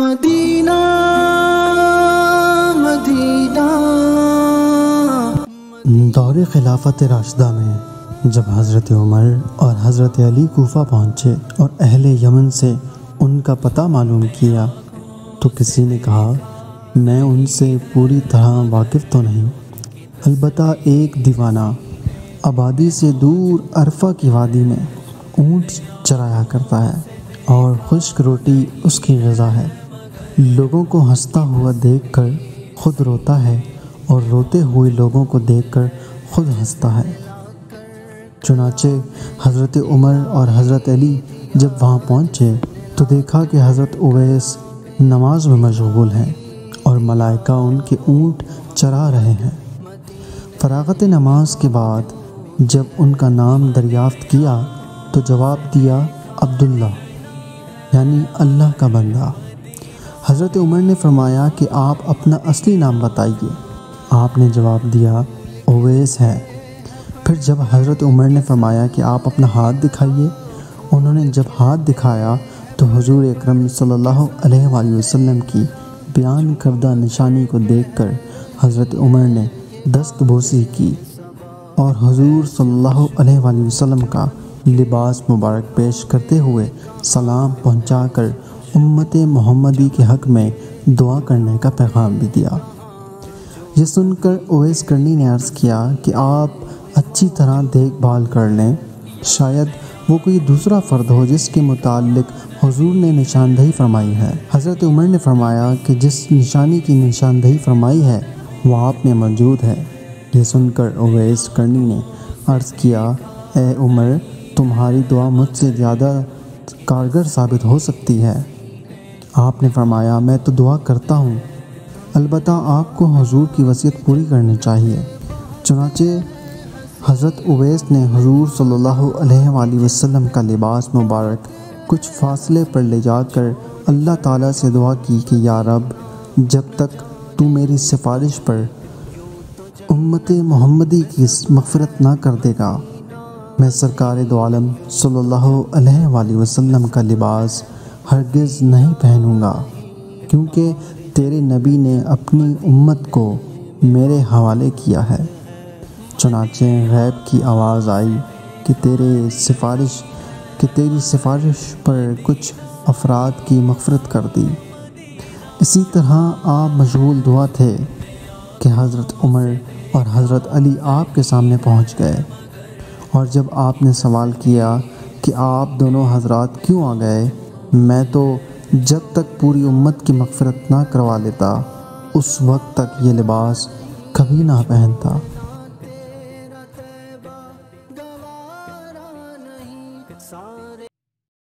Medina Medina. दौर खिलाफत राशदा में, जब हज़रत उमर और हज़रत अली कोफा पहुँचे और अहले यमन से उनका पता मालूम किया तो किसी ने कहा, मैं उनसे पूरी तरह वाकिफ़ तो नहीं, अलबत्ता एक दीवाना आबादी से दूर अरफा की वादी में ऊँट चराया करता है और खुश्क रोटी उसकी गज़ा है। लोगों को हंसता हुआ देखकर खुद रोता है और रोते हुए लोगों को देखकर खुद हंसता है। चुनाचे हज़रत उमर और हज़रत अली जब वहाँ पहुँचे तो देखा कि हज़रत उवैस नमाज़ में मशगूल हैं और मलाइका उनके ऊँट चरा रहे हैं। फरागत नमाज़ के बाद जब उनका नाम दरियाफ्त किया तो जवाब दिया अब्दुल्ला, यानी अल्लाह का बंदा। हज़रत उमर ने फरमाया कि आप अपना असली नाम बताइए। आपने जवाब दिया, ओवैस है। फिर जब हज़रत उमर ने फरमाया कि आप अपना हाथ दिखाइए, उन्होंने जब हाथ दिखाया तो हजूर अक्रम वसल्लम की बयान करदा निशानी को देखकर हज़रत उमर ने दस्त बोसी की और हजूर सल्लल्लाहु अलैहि का लिबास मुबारक पेश करते हुए सलाम पहुंचाकर उम्मत मोहम्मदी के हक़ में दुआ करने का पैगाम भी दिया। ये सुनकर ओवैस करनी ने अर्ज़ किया कि आप अच्छी तरह देखभाल कर लें। शायद वो कोई दूसरा फ़र्द हो जिसके मुतालिक हुजूर ने निशानदही फरमाई है। हज़रत उमर ने फरमाया कि जिस निशानी की निशानदही फरमाई है, वो आप में मौजूद है। ये सुनकर ओवैस करनी ने अर्ज़ किया, ए उमर, तुम्हारी दुआ मुझसे ज़्यादा कारगर साबित हो सकती है। आपने फरमाया, मैं तो दुआ करता हूँ। अलबत् आपको हजूर की वसीयत पूरी करनी चाहिए। चुनाचे हज़रत उवैस ने हजूर अलैहि वसल्लम का लिबास मुबारक कुछ फासले पर ले जाकर अल्लाह ताला से दुआ की कि, या रब, जब तक तू मेरी सिफारिश पर उम्मत मोहम्मदी की मफ़रत ना कर देगा, मैं सरकार दो अलैहि वसल्लम का लिबास हरगिज़ नहीं पहनूँगा, क्योंकि तेरे नबी ने अपनी उम्मत को मेरे हवाले किया है। चुनाचे गैब की आवाज़ आई कि तेरे सिफारिश, कि तेरी सिफारिश पर कुछ अफराद की मफ़रत कर दी। इसी तरह आप मशगूल दुआ थे कि हज़रत उमर और हज़रत अली आपके सामने पहुँच गए। और जब आपने सवाल किया कि आप दोनों हजरात क्यों आ गए मैं तो जब तक पूरी उम्मत की मगफरत ना करवा लेता, उस वक्त तक ये लिबास कभी ना पहनता।